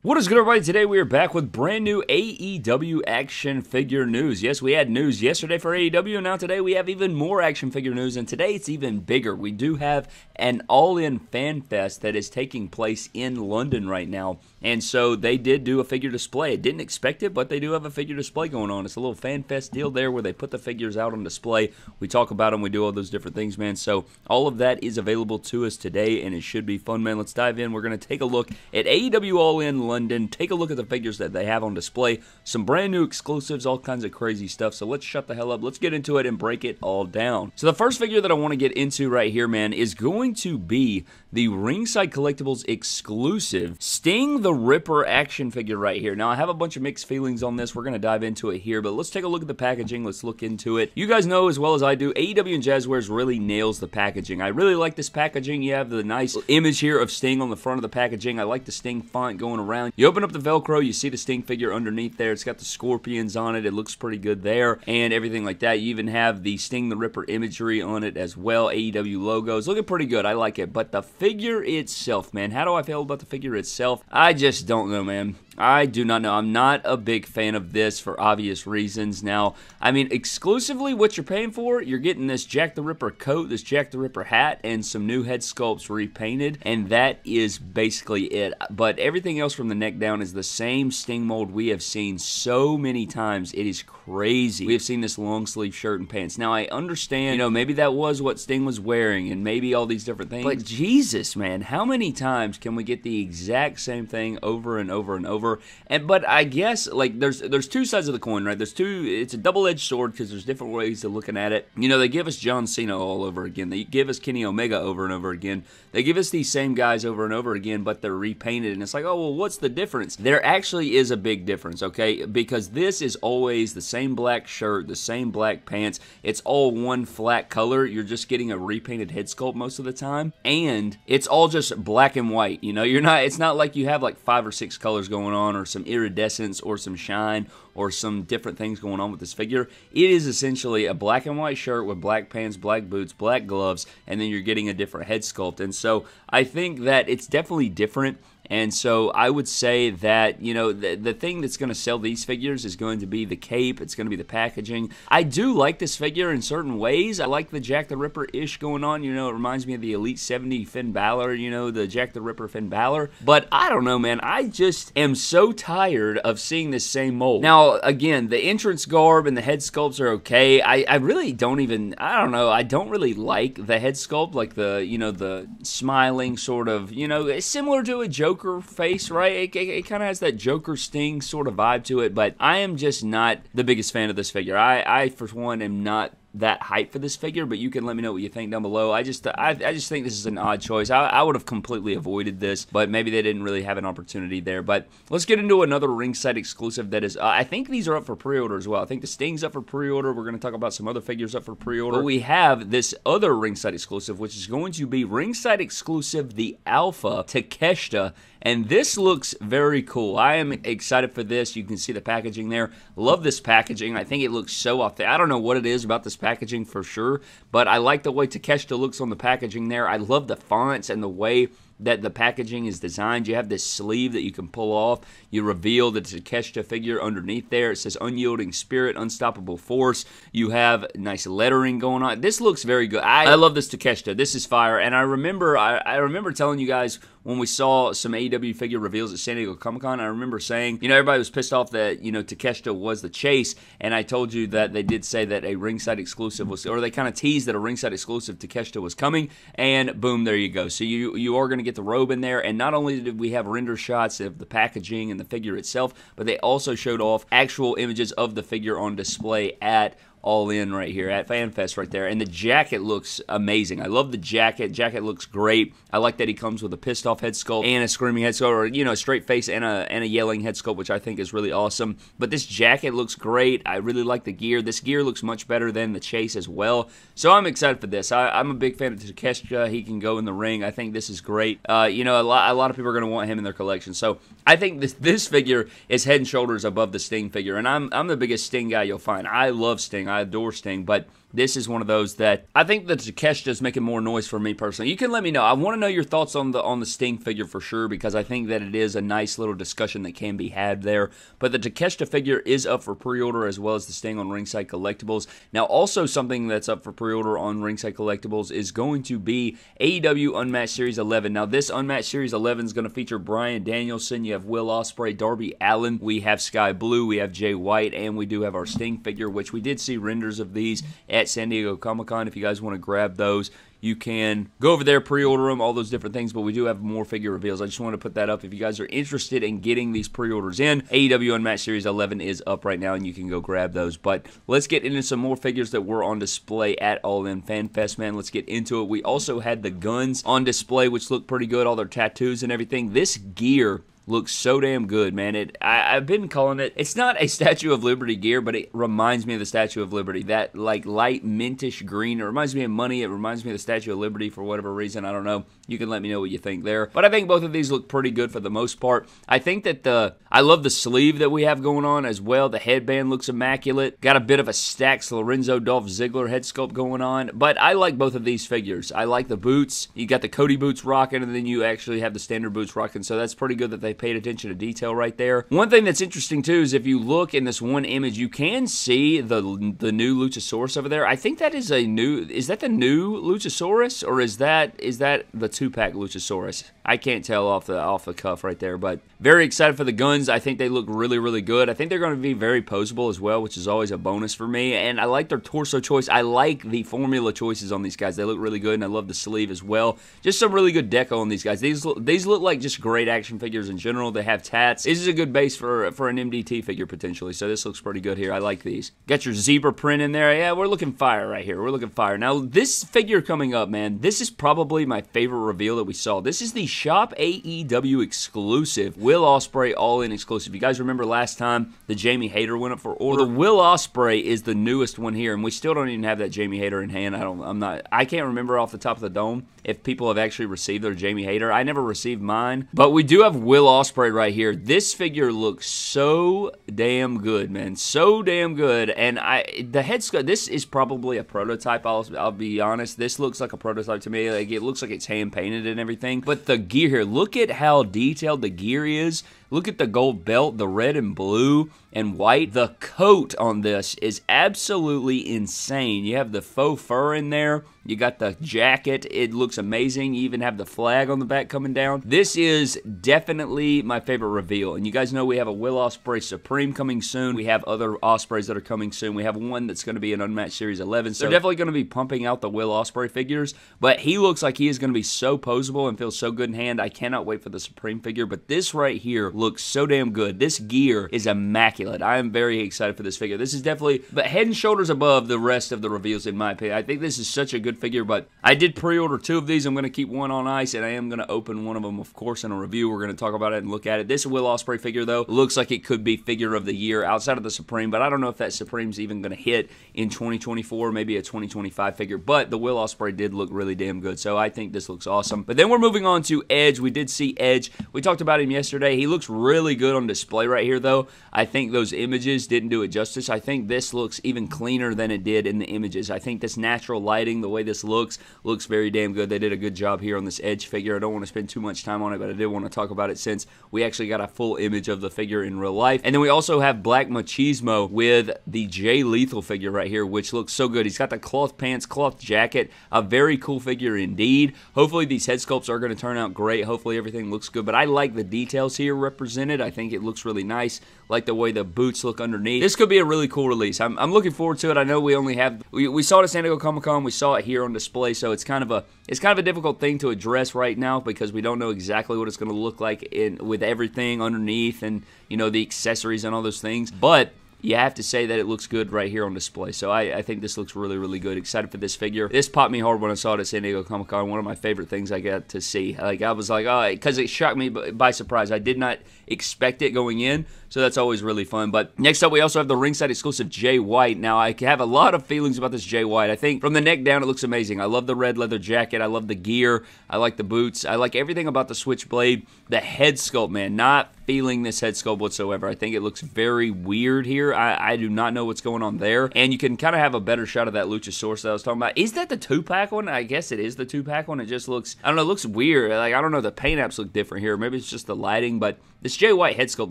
What is good, everybody? Today we are back with brand new AEW action figure news. Yes, we had news yesterday for AEW, and now today we have even more action figure news, and today it's even bigger. We do have an all in fan fest that is taking place in London right now, and so they did do a figure display. I didn't expect it, but they do have a figure display going on. It's a little fan fest deal there where they put the figures out on display. We talk about them, we do all those different things, man. So all of that is available to us today, and it should be fun, man. Let's dive in. We're going to take a look at AEW All In London. Take a look at the figures that they have on display. Some brand new exclusives, all kinds of crazy stuff. So let's shut the hell up. Let's get into it and break it all down. So the first figure that I want to get into right here, man, is going to be the Ringside Collectibles exclusive Sting the Ripper action figure right here. Now, I have a bunch of mixed feelings on this. We're going to dive into it here, but let's take a look at the packaging. Let's look into it. You guys know as well as I do, AEW and Jazwares really nails the packaging. I really like this packaging. You have the nice image here of Sting on the front of the packaging. I like the Sting font going around. You open up the Velcro, you see the Sting figure underneath there. It's got the scorpions on it. It looks pretty good there and everything like that. You even have the Sting the Ripper imagery on it as well. AEW logos. Looking pretty good. I like it. But the figure itself, man, how do I feel about the figure itself? I just don't know, man. I do not know. I'm not a big fan of this for obvious reasons. Now, I mean, exclusively what you're paying for, you're getting this Jack the Ripper coat, this Jack the Ripper hat, and some new head sculpts repainted, and that is basically it. But everything else from the neck down is the same Sting mold we have seen so many times. It is crazy. We have seen this long sleeve shirt and pants. Now, I understand, you know, maybe that was what Sting was wearing, and maybe all these different things. But Jesus, man, how many times can we get the exact same thing over and over and over? And but I guess like there's there's two sides of the coin, right? There's two. It's a double edged sword because there's different ways of looking at it. You know, they give us John Cena all over again. They give us Kenny Omega over and over again. They give us these same guys over and over again, but they're repainted, and it's like, oh well, what's the difference? There actually is a big difference, okay? Because this is always the same black shirt, the same black pants. It's all one flat color. You're just getting a repainted head sculpt most of the time, and it's all just black and white. You know, you're not. It's not like you have like five or six colors going on or some iridescence or some shine or some different things going on with this figure. It is essentially a black and white shirt with black pants, black boots, black gloves, and then you're getting a different head sculpt. And so I think that it's definitely different. And so I would say that, you know, the, the thing that's going to sell these figures is going to be the cape, it's going to be the packaging. I do like this figure in certain ways. I like the Jack the Ripper ish going on. You know, it reminds me of the Elite 70 Finn Balor, you know, the Jack the Ripper Finn Balor. But I don't know, man. I just am so tired of seeing this same mold. Now, again, the entrance garb and the head sculpts are okay. I, I really don't even, I don't know, I don't really like the head sculpt, like the, you know, the smiling sort of, you know, similar to a Joker Joker face, right? It, it, it kind of has that Joker Sting sort of vibe to it, but I am just not the biggest fan of this figure. I, I for one, am not that hype for this figure, but you can let me know what you think down below. I just I, I just think this is an odd choice. I, I would have completely avoided this, but maybe they didn't really have an opportunity there. But let's get into another ringside exclusive that is. Uh, I think these are up for pre-order as well. I think the Sting's up for pre-order. We're going to talk about some other figures up for pre-order. But we have this other ringside exclusive, which is going to be ringside exclusive the Alpha Takeshita and this looks very cool. I am excited for this. You can see the packaging there. Love this packaging. I think it looks so authentic. I don't know what it is about this packaging for sure, but I like the way Takeshita looks on the packaging there. I love the fonts and the way that the packaging is designed. You have this sleeve that you can pull off. You reveal that it's a Takeshita figure underneath there. It says unyielding spirit, unstoppable force. You have nice lettering going on. This looks very good. I, I love this Takeshita. This is fire. And I remember I, I remember telling you guys when we saw some AEW figure reveals at San Diego Comic Con, I remember saying, you know, everybody was pissed off that, you know, Takeshita was the chase. And I told you that they did say that a ringside exclusive was, or they kind of teased that a ringside exclusive Takeshita was coming. And boom, there you go. So you, you are going to get the robe in there. And not only did we have render shots of the packaging and the figure itself, but they also showed off actual images of the figure on display at all in right here at FanFest right there. And the jacket looks amazing. I love the jacket. Jacket looks great. I like that he comes with a pissed off head sculpt and a screaming head sculpt, or you know, a straight face and a and a yelling head sculpt, which I think is really awesome. But this jacket looks great. I really like the gear. This gear looks much better than the chase as well. So I'm excited for this. I, am a big fan of Takeshita. He can go in the ring. I think this is great. Uh, you know, a lot, a lot of people are going to want him in their collection. So I think this this figure is head and shoulders above the Sting figure, and I'm I'm the biggest Sting guy you'll find. I love Sting. I adore Sting, but this is one of those that I think the Takeshita is making more noise for me personally. You can let me know. I want to know your thoughts on the on the Sting figure for sure because I think that it is a nice little discussion that can be had there. But the Takeshita figure is up for pre-order as well as the Sting on Ringside Collectibles. Now, also something that's up for pre-order on Ringside Collectibles is going to be AEW Unmatched Series 11. Now, this Unmatched Series 11 is going to feature Bryan Danielson. You have Will Ospreay, Darby Allin. We have Skye Blue. We have Jay White, and we do have our Sting figure, which we did see renders of these at San Diego Comic Con. If you guys want to grab those, you can go over there, pre-order them, all those different things. But we do have more figure reveals. I just want to put that up. If you guys are interested in getting these pre-orders in, AEW Unmatched Series 11 is up right now, and you can go grab those. But let's get into some more figures that were on display at All In Fan Fest, man. Let's get into it. We also had the Gunns on display, which look pretty good. All their tattoos and everything. This gear looks so damn good, man. It I, have been calling it. It's not a Statue of Liberty gear, but it reminds me of the Statue of Liberty. That like light mintish green. It reminds me of money. It reminds me of the Statue of Liberty for whatever reason. I don't know. You can let me know what you think there. But I think both of these look pretty good for the most part. I think that the I love the sleeve that we have going on as well. The headband looks immaculate. Got a bit of a Stacks Lorenzo Dolph Ziggler head sculpt going on. But I like both of these figures. I like the boots. You got the Cody boots rocking, and then you actually have the standard boots rocking. So that's pretty good that they paid attention to detail right there. One thing that's interesting too is if you look in this one image, you can see the the new Luchasaurus over there. I think that is a new. Is that the new Luchasaurus or is that is that the two pack Luchasaurus? I can't tell off the off the cuff right there, but very excited for the Gunns. I think they look really really good. I think they're going to be very posable as well, which is always a bonus for me. And I like their torso choice. I like the formula choices on these guys. They look really good, and I love the sleeve as well. Just some really good deco on these guys. These these look like just great action figures in general. They have tats. This is a good base for for an MDT figure potentially. So this looks pretty good here. I like these. Got your zebra print in there. Yeah, we're looking fire right here. We're looking fire. Now this figure coming up, man. This is probably my favorite reveal that we saw. This is the Shop AEW exclusive. Will Ospreay All In exclusive. You guys remember last time the Jamie Hayter went up for order? Well, the Will Ospreay is the newest one here, and we still don't even have that Jamie Hayter in hand. I don't. I'm not. I can't remember off the top of the dome if people have actually received their Jamie Hayter. I never received mine, but we do have Will Ospreay right here. This figure looks so damn good, man. So damn good. And I the head sculpt. This is probably a prototype. I'll I'll be honest. This looks like a prototype to me. Like it looks like it's hand painted and everything. But the gear here, look at how detailed the gear is. Look at the gold belt, the red and blue and white. The coat on this is absolutely insane. You have the faux fur in there. You got the jacket. It looks amazing. You even have the flag on the back coming down. This is definitely my favorite reveal. And you guys know we have a Will Ospreay Supreme coming soon. We have other Ospreays that are coming soon. We have one that's going to be an Unmatched Series 11. So they're definitely going to be pumping out the Will Ospreay figures. But he looks like he is going to be so posable and feels so good in hand. I cannot wait for the Supreme figure. But this right here looks so damn good. This gear is immaculate. I am very excited for this figure. This is definitely but head and shoulders above the rest of the reveals in my opinion. I think this is such a good figure, but I did pre-order two of these. I'm going to keep one on ice, and I am going to open one of them, of course, in a review. We're going to talk about it and look at it. This Will Ospreay figure, though, looks like it could be figure of the year outside of the Supreme, but I don't know if that Supreme's even going to hit in 2024, maybe a 2025 figure. But the Will Ospreay did look really damn good, so I think this looks awesome. But then we're moving on to Edge. We did see Edge. We talked about him yesterday. He looks really good on display right here, though. I think those images didn't do it justice. I think this looks even cleaner than it did in the images. I think this natural lighting, the way this looks, looks very damn good. They did a good job here on this Edge figure. I don't want to spend too much time on it, but I did want to talk about it since we actually got a full image of the figure in real life. And then we also have Black Machismo with the Jay Lethal figure right here, which looks so good. He's got the cloth pants, cloth jacket, a very cool figure indeed. Hopefully these head sculpts are going to turn out great. Hopefully everything looks good, but I like the details here represented. I think it looks really nice. Like the way the boots look underneath. This could be a really cool release. I'm, I'm looking forward to it. I know we only have we, we saw it at San Diego Comic Con. We saw it here on display, so it's kind of a it's kind of a difficult thing to address right now because we don't know exactly what it's going to look like in with everything underneath and you know the accessories and all those things. But you have to say that it looks good right here on display. So I, I, think this looks really, really good. Excited for this figure. This popped me hard when I saw it at San Diego Comic Con. One of my favorite things I got to see. Like I was like, oh, because it shocked me by surprise. I did not expect it going in. So that's always really fun. But next up, we also have the ringside exclusive Jay White. Now, I have a lot of feelings about this Jay White. I think from the neck down, it looks amazing. I love the red leather jacket. I love the gear. I like the boots. I like everything about the Switchblade. The head sculpt, man, not feeling this head sculpt whatsoever. I think it looks very weird here. I, I do not know what's going on there. And you can kind of have a better shot of that Luchasaurus that I was talking about. Is that the two pack one? I guess it is the two pack one. It just looks, I don't know, it looks weird. Like, I don't know, the paint apps look different here. Maybe it's just the lighting, but this Jay White head sculpt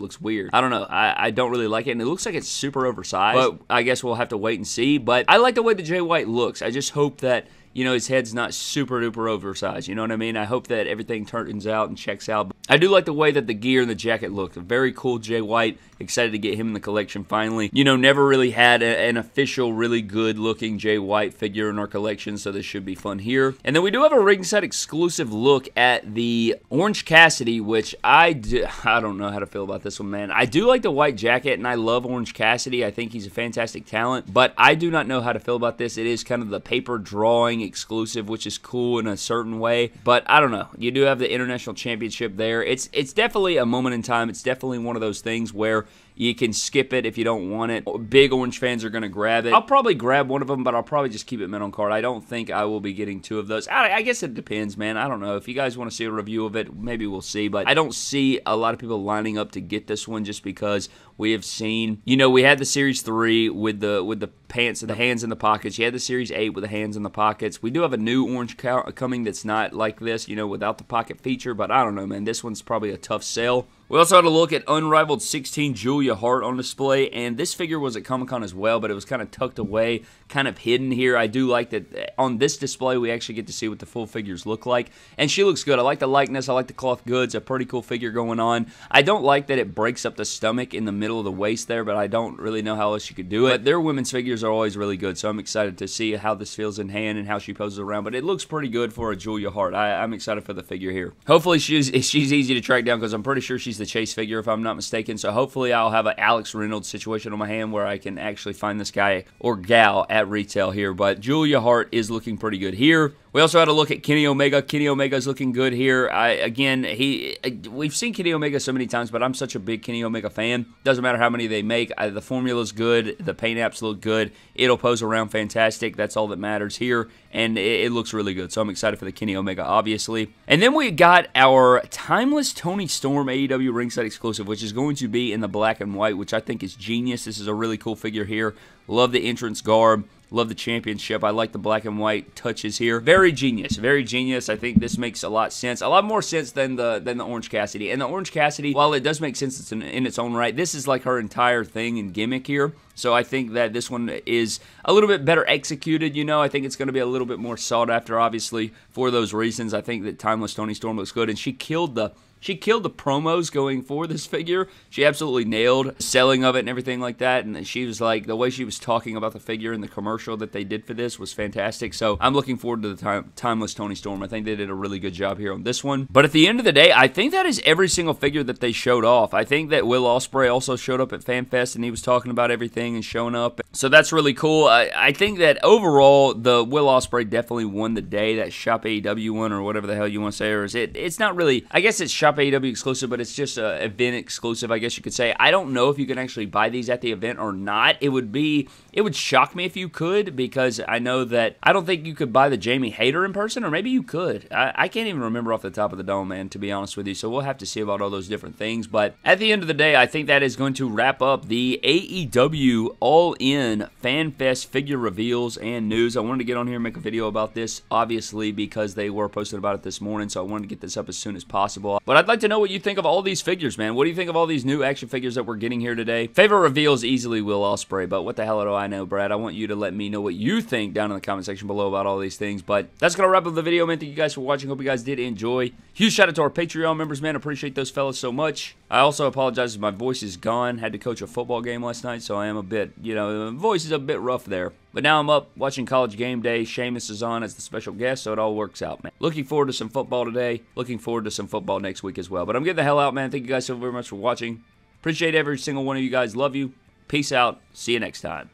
looks weird. I don't know. I, I don't really like it, and it looks like it's super oversized. But I guess we'll have to wait and see. But I like the way the Jay White looks. I just hope that you know, his head's not super duper oversized. You know what I mean? I hope that everything turns out and checks out. I do like the way that the gear and the jacket look. A very cool Jay White. Excited to get him in the collection finally. You know, never really had a, an official, really good looking Jay White figure in our collection, so this should be fun here. And then we do have a ringside exclusive look at the Orange Cassidy, which I do, I don't know how to feel about this one, man. I do like the white jacket, and I love Orange Cassidy. I think he's a fantastic talent, but I do not know how to feel about this. It is kind of the paper drawing exclusive, which is cool in a certain way. But I don't know. You do have the international championship there. It's it's definitely a moment in time. It's definitely one of those things where you can skip it if you don't want it. Big Orange fans are going to grab it. I'll probably grab one of them, but I'll probably just keep it mint on card. I don't think I will be getting two of those. I, I guess it depends, man. I don't know. If you guys want to see a review of it, maybe we'll see. But I don't see a lot of people lining up to get this one just because we have seen, you know, we had the Series 3 with the with the pants and the hands in the pockets. You had the Series 8 with the hands in the pockets. We do have a new orange coming that's not like this, you know, without the pocket feature, but I don't know, man. This one's probably a tough sell. We also had a look at Unrivaled 16 Julia Hart on display, and this figure was at Comic Con as well, but it was kind of tucked away, kind of hidden here. I do like that uh, on this display we actually get to see what the full figures look like, and she looks good. I like the likeness, I like the cloth goods, a pretty cool figure going on. I don't like that it breaks up the stomach in the middle of the waist there, but I don't really know how else you could do it. But their women's figures are always really good, so I'm excited to see how this feels in hand and how she poses around, but it looks pretty good for a Julia Hart. I, am excited for the figure here. Hopefully she's, she's easy to track down because I'm pretty sure she's the chase figure if I'm not mistaken. So hopefully I'll have an Alex Reynolds situation on my hand where I can actually find this guy or gal at retail here. But Julia Hart is looking pretty good here. We also had a look at Kenny Omega. Kenny Omega is looking good here. I, again, he we've seen Kenny Omega so many times, but I'm such a big Kenny Omega fan. Doesn't matter how many they make. I, the formula's good. The paint apps look good. It'll pose around fantastic. That's all that matters here, and it, it looks really good. So I'm excited for the Kenny Omega, obviously. And then we got our timeless Toni Storm AEW ringside exclusive, which is going to be in the black and white, which I think is genius. This is a really cool figure here. Love the entrance garb. Love the championship. I like the black and white touches here. Very genius. Very genius. I think this makes a lot sense. A lot more sense than the than the Orange Cassidy. And the Orange Cassidy, while it does make sense it's in, in its own right, this is like her entire thing and gimmick here. So I think that this one is a little bit better executed. You know, I think it's going to be a little bit more sought after, obviously, for those reasons. I think that Timeless Toni Storm looks good, and she killed the she killed the promos going for this figure. She absolutely nailed selling of it and everything like that. And she was like, the way she was talking about the figure in the commercial that they did for this was fantastic. So I'm looking forward to the time, Timeless Toni Storm. I think they did a really good job here on this one. But at the end of the day, I think that is every single figure that they showed off. I think that Will Ospreay also showed up at FanFest and he was talking about everything and showing up. So that's really cool. I, I think that overall, the Will Ospreay definitely won the day. That Shop AEW one or whatever the hell you want to say. Or is it? It's not really. I guess it's Shop Shop AEW exclusive, but it's just an event exclusive, I guess you could say. I don't know if you can actually buy these at the event or not. It would be, it would shock me if you could because I know that I don't think you could buy the Jamie Hayter in person, or maybe you could. I, I can't even remember off the top of the dome, man, to be honest with you. So we'll have to see about all those different things. But at the end of the day, I think that is going to wrap up the AEW All In Fan Fest figure reveals and news. I wanted to get on here and make a video about this, obviously, because they were posted about it this morning. So I wanted to get this up as soon as possible. But I'd like to know what you think of all these figures, man. What do you think of all these new action figures that we're getting here today? Favorite reveals easily Will Ospreay, but what the hell do I know, Brad? I want you to let me know what you think down in the comment section below about all these things. But that's going to wrap up the video, man. Thank you guys for watching. Hope you guys did enjoy. Huge shout out to our Patreon members, man. Appreciate those fellas so much. I also apologize if my voice is gone. Had to coach a football game last night, so I am a bit, you know, voice is a bit rough there. But now I'm up watching College Game Day. Sheamus is on as the special guest, so it all works out, man. Looking forward to some football today. Looking forward to some football next week as well. But I'm getting the hell out, man. Thank you guys so very much for watching. Appreciate every single one of you guys. Love you. Peace out. See you next time.